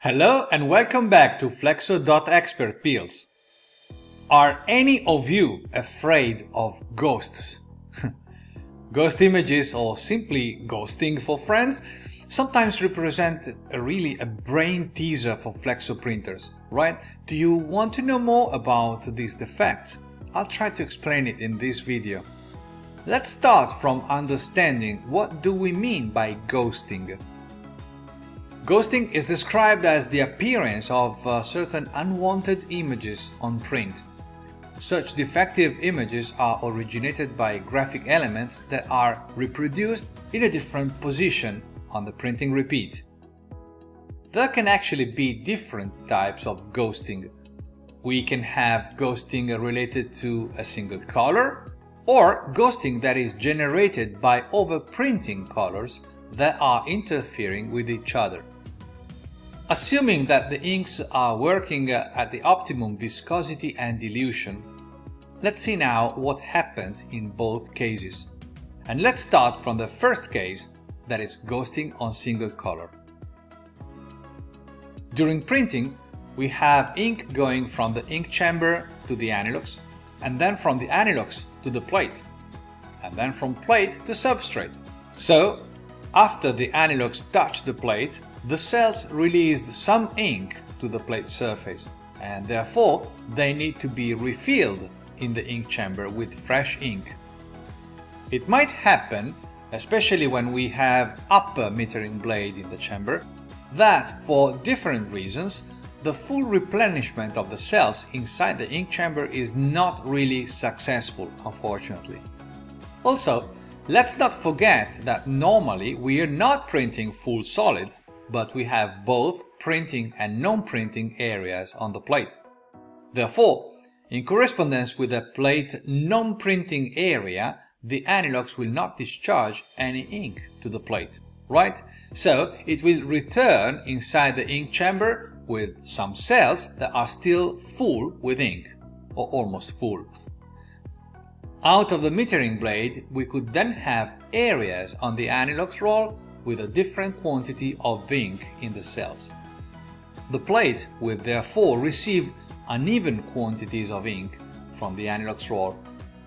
Hello and welcome back to Flexo.expert Peels. Are any of you afraid of ghosts? Ghost images or simply ghosting for friends sometimes represent a really a brain teaser for Flexo printers, right? Do you want to know more about this defect? I'll try to explain it in this video. Let's start from understanding what do we mean by ghosting. Ghosting is described as the appearance of uh, certain unwanted images on print. Such defective images are originated by graphic elements that are reproduced in a different position on the printing repeat. There can actually be different types of ghosting. We can have ghosting related to a single color, or ghosting that is generated by overprinting colors that are interfering with each other. Assuming that the inks are working at the optimum viscosity and dilution, let's see now what happens in both cases. And let's start from the first case, that is ghosting on single color. During printing, we have ink going from the ink chamber to the anilox, and then from the anilox to the plate, and then from plate to substrate. So, after the anilox touch the plate, the cells released some ink to the plate surface and therefore they need to be refilled in the ink chamber with fresh ink. It might happen, especially when we have upper metering blade in the chamber, that for different reasons the full replenishment of the cells inside the ink chamber is not really successful, unfortunately. Also, let's not forget that normally we are not printing full solids, but we have both printing and non-printing areas on the plate. Therefore, in correspondence with the plate non-printing area, the Anilox will not discharge any ink to the plate, right? So it will return inside the ink chamber with some cells that are still full with ink, or almost full. Out of the metering blade, we could then have areas on the Anilox roll with a different quantity of ink in the cells. The plate will therefore receive uneven quantities of ink from the Anilox roll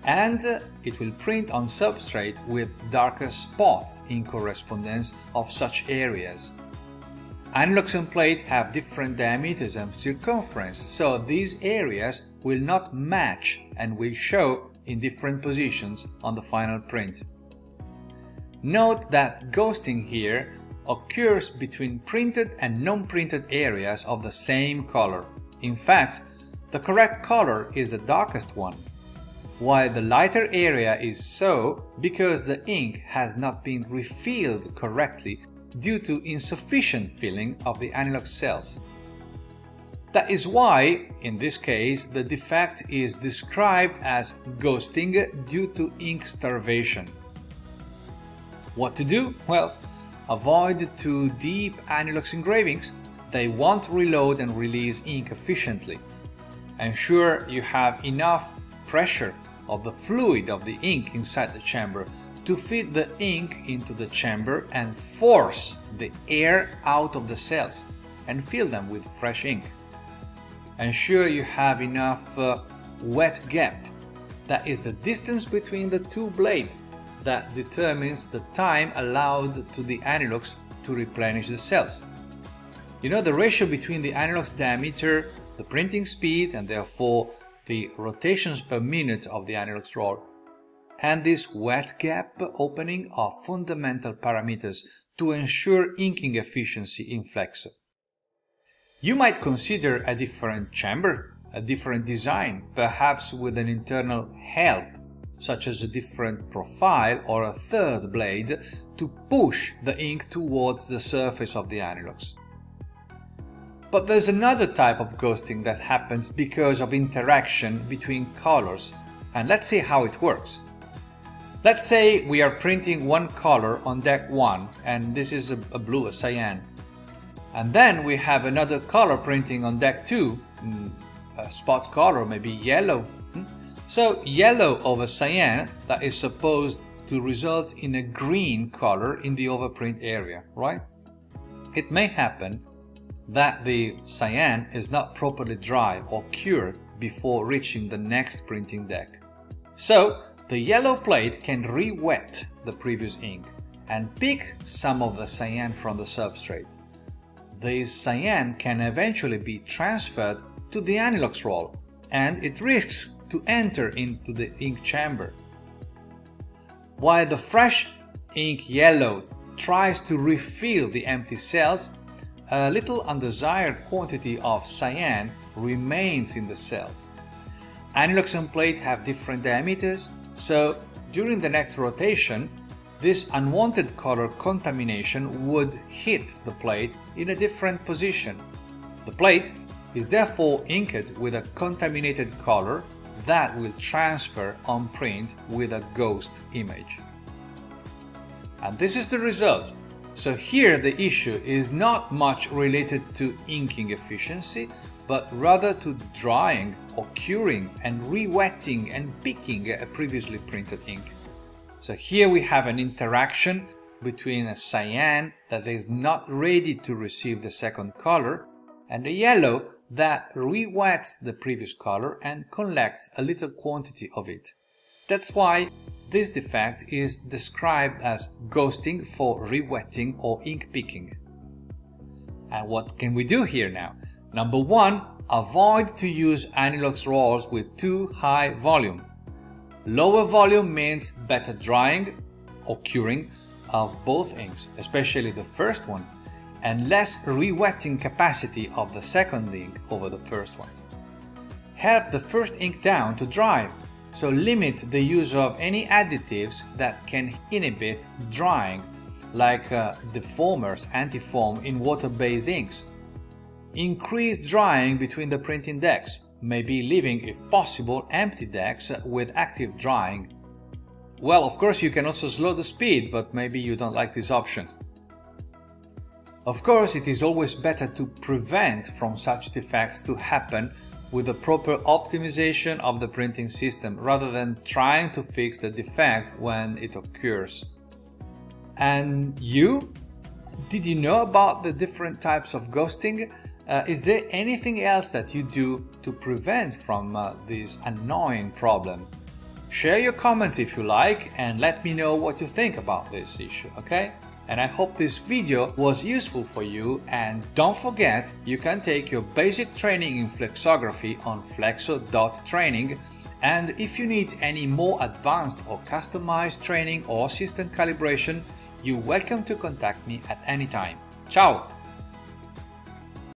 and it will print on substrate with darker spots in correspondence of such areas. Anilox and plate have different diameters and circumference, so these areas will not match and will show in different positions on the final print. Note that ghosting here occurs between printed and non-printed areas of the same color. In fact, the correct color is the darkest one, while the lighter area is so because the ink has not been refilled correctly due to insufficient filling of the anilox cells. That is why, in this case, the defect is described as ghosting due to ink starvation. What to do? Well, avoid too deep Anilox engravings. They won't reload and release ink efficiently. Ensure you have enough pressure of the fluid of the ink inside the chamber to feed the ink into the chamber and force the air out of the cells and fill them with fresh ink. Ensure you have enough uh, wet gap, that is the distance between the two blades that determines the time allowed to the anilox to replenish the cells. You know the ratio between the anilox's diameter, the printing speed and therefore the rotations per minute of the anilox's roll and this wet gap opening are fundamental parameters to ensure inking efficiency in Flexo. You might consider a different chamber, a different design, perhaps with an internal help such as a different profile or a third blade, to push the ink towards the surface of the anilox. But there's another type of ghosting that happens because of interaction between colors, and let's see how it works. Let's say we are printing one color on deck 1, and this is a, a blue, a cyan. And then we have another color printing on deck 2, mm, a spot color, maybe yellow, so yellow over cyan, that is supposed to result in a green color in the overprint area, right? It may happen that the cyan is not properly dry or cured before reaching the next printing deck. So, the yellow plate can re-wet the previous ink and pick some of the cyan from the substrate. This cyan can eventually be transferred to the Anilox roll and it risks to enter into the ink chamber. While the fresh ink yellow tries to refill the empty cells, a little undesired quantity of cyan remains in the cells. Anilox and plate have different diameters, so during the next rotation, this unwanted color contamination would hit the plate in a different position. The plate is therefore inked with a contaminated color that will transfer on print with a ghost image. And this is the result. So here the issue is not much related to inking efficiency, but rather to drying or curing and re-wetting and picking a previously printed ink. So here we have an interaction between a cyan that is not ready to receive the second color and a yellow that re-wets the previous color and collects a little quantity of it. That's why this defect is described as ghosting for re-wetting or ink picking. And what can we do here now? Number one, avoid to use Anilox rolls with too high volume. Lower volume means better drying or curing of both inks, especially the first one, and less re-wetting capacity of the second ink over the first one. Help the first ink down to dry, so limit the use of any additives that can inhibit drying, like uh, defoamers, antifoam in water-based inks. Increase drying between the printing decks, maybe leaving, if possible, empty decks with active drying. Well, of course you can also slow the speed, but maybe you don't like this option. Of course, it is always better to prevent from such defects to happen with a proper optimization of the printing system rather than trying to fix the defect when it occurs. And you? Did you know about the different types of ghosting? Uh, is there anything else that you do to prevent from uh, this annoying problem? Share your comments if you like and let me know what you think about this issue, okay? And I hope this video was useful for you and don't forget you can take your basic training in flexography on flexo.training and if you need any more advanced or customized training or system calibration, you're welcome to contact me at any time. Ciao!